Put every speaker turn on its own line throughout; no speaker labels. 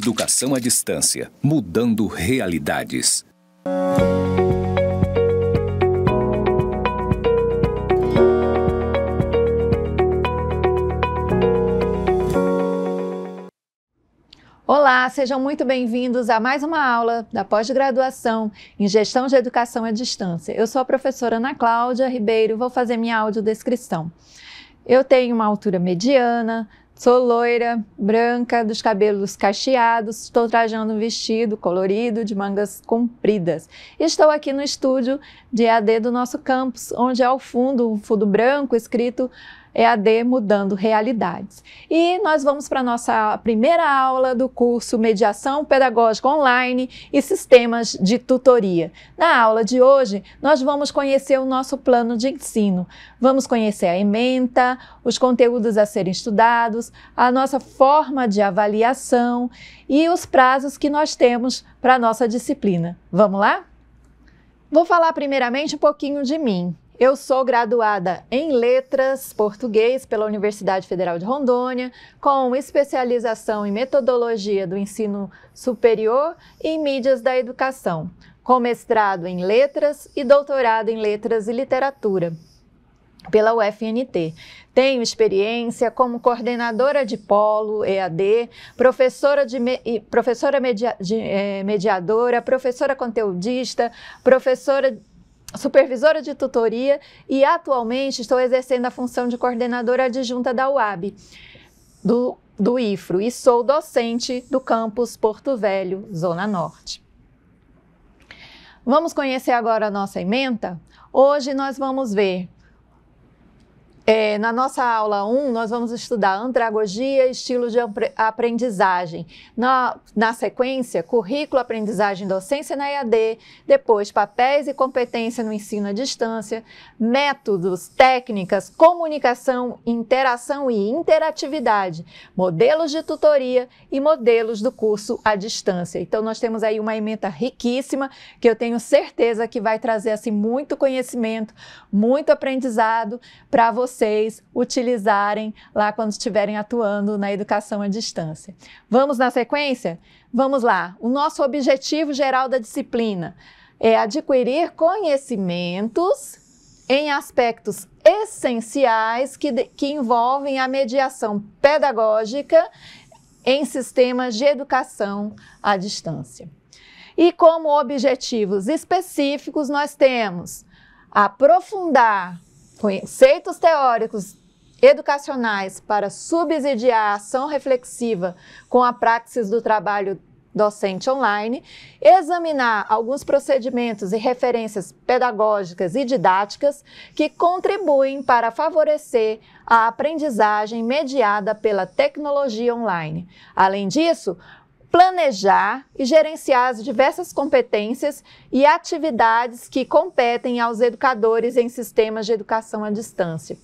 Educação à distância, mudando realidades.
Olá, sejam muito bem-vindos a mais uma aula da pós-graduação em Gestão de Educação à Distância. Eu sou a professora Ana Cláudia Ribeiro, vou fazer minha audiodescrição. Eu tenho uma altura mediana, Sou loira, branca, dos cabelos cacheados, estou trajando um vestido colorido de mangas compridas. Estou aqui no estúdio de EAD do nosso campus, onde ao fundo um fundo branco escrito EAD Mudando Realidades. E nós vamos para a nossa primeira aula do curso Mediação Pedagógica Online e Sistemas de Tutoria. Na aula de hoje, nós vamos conhecer o nosso plano de ensino. Vamos conhecer a ementa, os conteúdos a serem estudados, a nossa forma de avaliação e os prazos que nós temos para a nossa disciplina. Vamos lá? Vou falar primeiramente um pouquinho de mim. Eu sou graduada em Letras Português pela Universidade Federal de Rondônia, com especialização em Metodologia do Ensino Superior e Mídias da Educação, com mestrado em Letras e doutorado em Letras e Literatura pela UFNT. Tenho experiência como coordenadora de polo EAD, professora, de, professora media, de, eh, mediadora, professora conteudista, professora supervisora de tutoria e atualmente estou exercendo a função de coordenadora adjunta da UAB, do, do IFRO, e sou docente do campus Porto Velho, Zona Norte. Vamos conhecer agora a nossa ementa? Hoje nós vamos ver é, na nossa aula 1, nós vamos estudar andragogia e estilo de aprendizagem. Na, na sequência, currículo, aprendizagem, docência na EAD, depois papéis e competência no ensino à distância, métodos, técnicas, comunicação, interação e interatividade, modelos de tutoria e modelos do curso à distância. Então, nós temos aí uma ementa riquíssima que eu tenho certeza que vai trazer assim, muito conhecimento, muito aprendizado para você vocês utilizarem lá quando estiverem atuando na educação à distância. Vamos na sequência? Vamos lá. O nosso objetivo geral da disciplina é adquirir conhecimentos em aspectos essenciais que, que envolvem a mediação pedagógica em sistemas de educação à distância. E como objetivos específicos, nós temos aprofundar conceitos teóricos educacionais para subsidiar a ação reflexiva com a praxis do trabalho docente online, examinar alguns procedimentos e referências pedagógicas e didáticas que contribuem para favorecer a aprendizagem mediada pela tecnologia online. Além disso, planejar e gerenciar as diversas competências e atividades que competem aos educadores em sistemas de educação à distância.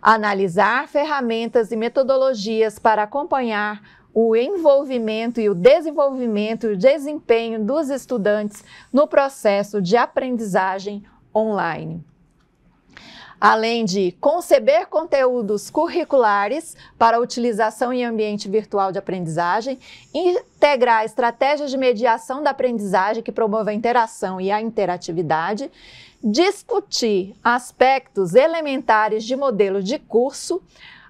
Analisar ferramentas e metodologias para acompanhar o envolvimento e o desenvolvimento e o desempenho dos estudantes no processo de aprendizagem online além de conceber conteúdos curriculares para utilização em ambiente virtual de aprendizagem, integrar estratégias de mediação da aprendizagem que promovam a interação e a interatividade, discutir aspectos elementares de modelo de curso,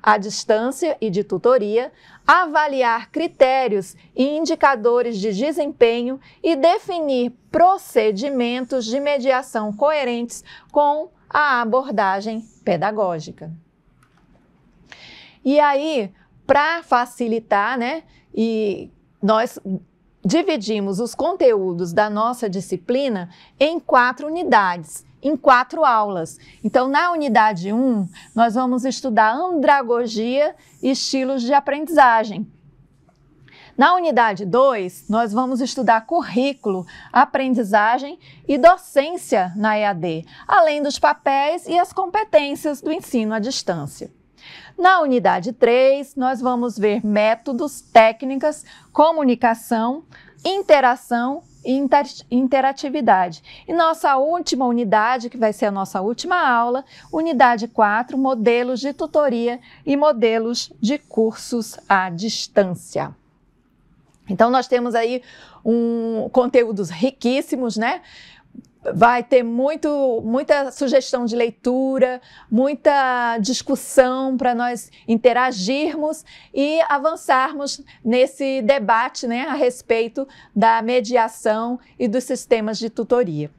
à distância e de tutoria, avaliar critérios e indicadores de desempenho e definir procedimentos de mediação coerentes com a abordagem pedagógica. E aí, para facilitar, né, e nós dividimos os conteúdos da nossa disciplina em quatro unidades, em quatro aulas. Então, na unidade 1, nós vamos estudar andragogia e estilos de aprendizagem. Na unidade 2, nós vamos estudar currículo, aprendizagem e docência na EAD, além dos papéis e as competências do ensino à distância. Na unidade 3, nós vamos ver métodos, técnicas, comunicação, interação e interatividade. E nossa última unidade, que vai ser a nossa última aula, unidade 4, modelos de tutoria e modelos de cursos à distância. Então, nós temos aí um, conteúdos riquíssimos, né? Vai ter muito, muita sugestão de leitura, muita discussão para nós interagirmos e avançarmos nesse debate né, a respeito da mediação e dos sistemas de tutoria.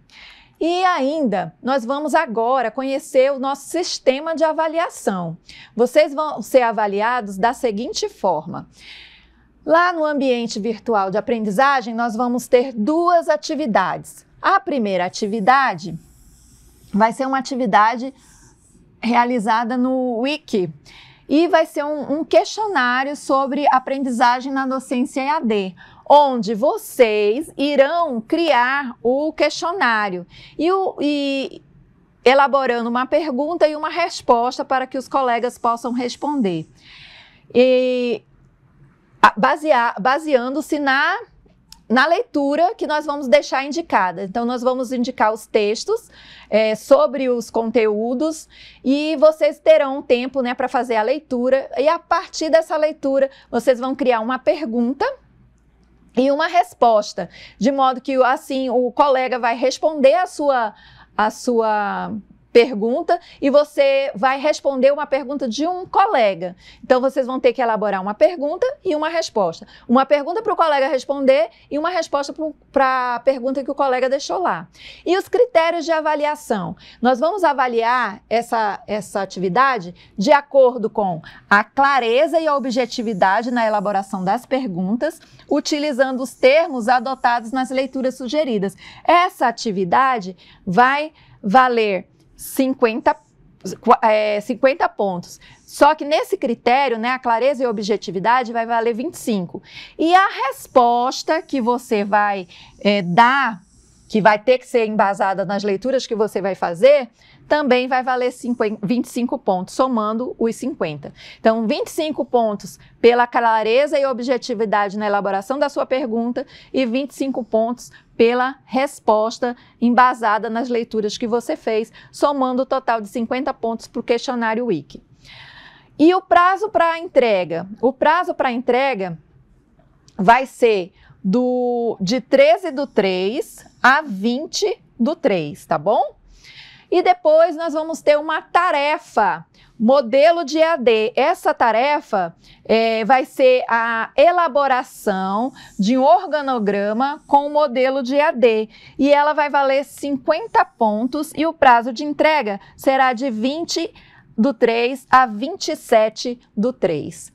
E ainda, nós vamos agora conhecer o nosso sistema de avaliação. Vocês vão ser avaliados da seguinte forma. Lá no ambiente virtual de aprendizagem, nós vamos ter duas atividades. A primeira atividade vai ser uma atividade realizada no Wiki e vai ser um, um questionário sobre aprendizagem na docência EAD, onde vocês irão criar o questionário e, o, e elaborando uma pergunta e uma resposta para que os colegas possam responder. E baseando-se na na leitura que nós vamos deixar indicada. Então, nós vamos indicar os textos é, sobre os conteúdos e vocês terão tempo né, para fazer a leitura. E a partir dessa leitura, vocês vão criar uma pergunta e uma resposta, de modo que assim o colega vai responder a sua, a sua pergunta e você vai responder uma pergunta de um colega. Então vocês vão ter que elaborar uma pergunta e uma resposta. Uma pergunta para o colega responder e uma resposta para a pergunta que o colega deixou lá. E os critérios de avaliação. Nós vamos avaliar essa, essa atividade de acordo com a clareza e a objetividade na elaboração das perguntas, utilizando os termos adotados nas leituras sugeridas. Essa atividade vai valer 50, é, 50 pontos. Só que nesse critério, né, a clareza e a objetividade vai valer 25. E a resposta que você vai é, dar, que vai ter que ser embasada nas leituras que você vai fazer, também vai valer 50, 25 pontos, somando os 50. Então, 25 pontos pela clareza e objetividade na elaboração da sua pergunta e 25 pontos pela resposta embasada nas leituras que você fez, somando o total de 50 pontos para o questionário Wiki. E o prazo para entrega? O prazo para entrega vai ser do, de 13 do 3 a 20 do 3, tá bom? E depois nós vamos ter uma tarefa, modelo de AD. Essa tarefa é, vai ser a elaboração de um organograma com o modelo de AD. E ela vai valer 50 pontos e o prazo de entrega será de 20 do 3 a 27 do 3.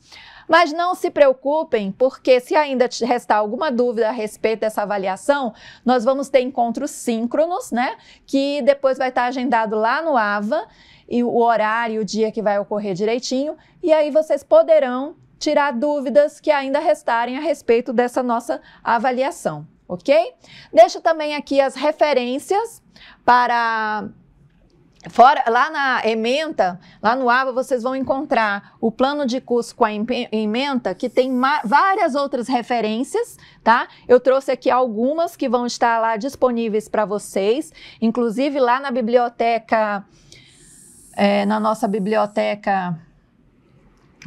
Mas não se preocupem, porque se ainda restar alguma dúvida a respeito dessa avaliação, nós vamos ter encontros síncronos, né? Que depois vai estar agendado lá no AVA, e o horário, o dia que vai ocorrer direitinho, e aí vocês poderão tirar dúvidas que ainda restarem a respeito dessa nossa avaliação, ok? Deixo também aqui as referências para Fora, lá na ementa, lá no AVA, vocês vão encontrar o plano de curso com a ementa, que tem várias outras referências, tá? Eu trouxe aqui algumas que vão estar lá disponíveis para vocês, inclusive lá na biblioteca, é, na nossa biblioteca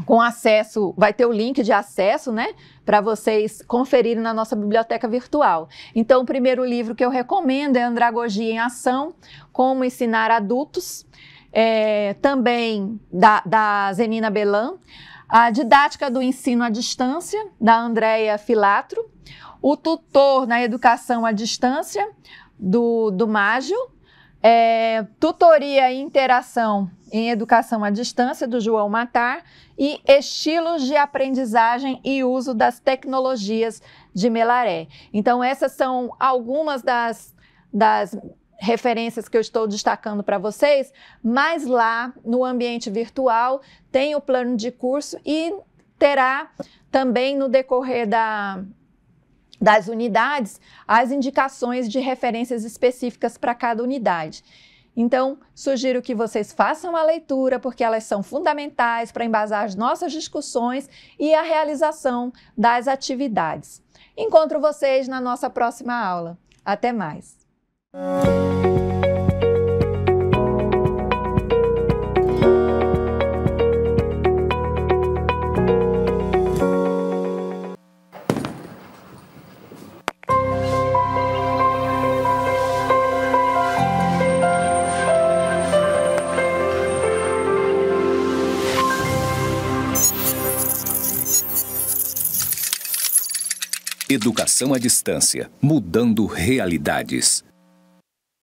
com acesso, vai ter o link de acesso, né, para vocês conferirem na nossa biblioteca virtual. Então, o primeiro livro que eu recomendo é Andragogia em Ação, Como Ensinar Adultos, é, também da, da Zenina Belan, a Didática do Ensino à Distância, da Andréia Filatro, o Tutor na Educação à Distância, do, do Mágio, é, Tutoria e Interação em Educação à Distância, do João Matar, e Estilos de Aprendizagem e Uso das Tecnologias de Melaré. Então, essas são algumas das, das referências que eu estou destacando para vocês, mas lá no ambiente virtual tem o plano de curso e terá também no decorrer da, das unidades as indicações de referências específicas para cada unidade. Então, sugiro que vocês façam a leitura, porque elas são fundamentais para embasar as nossas discussões e a realização das atividades. Encontro vocês na nossa próxima aula. Até mais!
Educação à distância, mudando realidades.